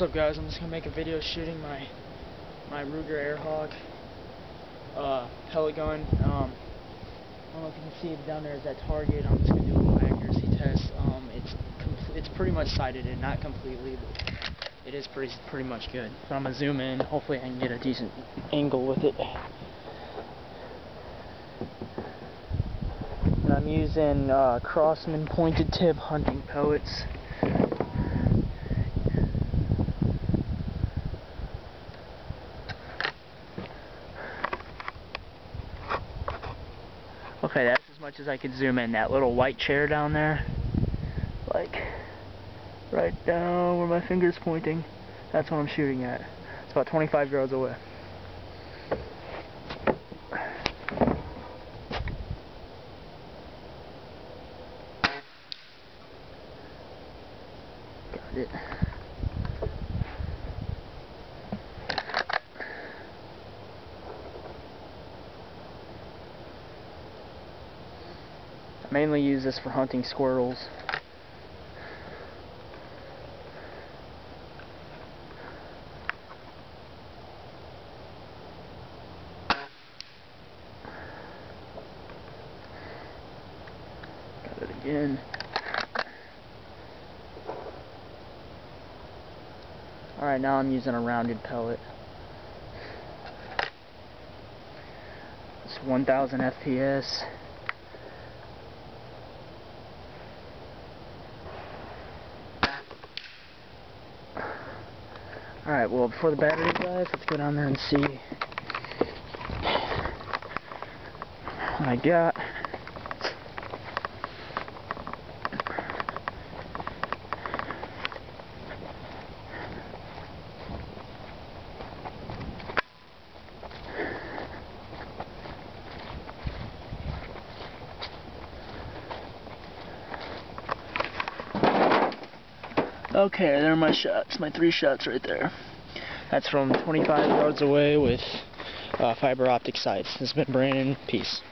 What's up guys, I'm just gonna make a video shooting my my Ruger Airhawk uh, pellet gun. Um, I don't know if you can see it down there as that target. I'm just gonna do a little accuracy test. Um, it's it's pretty much sighted in, not completely, but it is pretty pretty much good. So I'm gonna zoom in. Hopefully I can get a decent angle with it. And I'm using uh, Crosman pointed tip hunting pellets. Okay, that's as much as I could zoom in. That little white chair down there, like right down where my finger's pointing, that's what I'm shooting at. It's about 25 yards away. Got it. Mainly use this for hunting squirrels. Got it again. Alright, now I'm using a rounded pellet. It's 1000 FPS. Alright, well, before the battery dies, let's go down there and see what I got. Okay, there are my shots, my three shots right there. That's from 25 yards away with uh, fiber optic sights. This has been Brandon. Peace.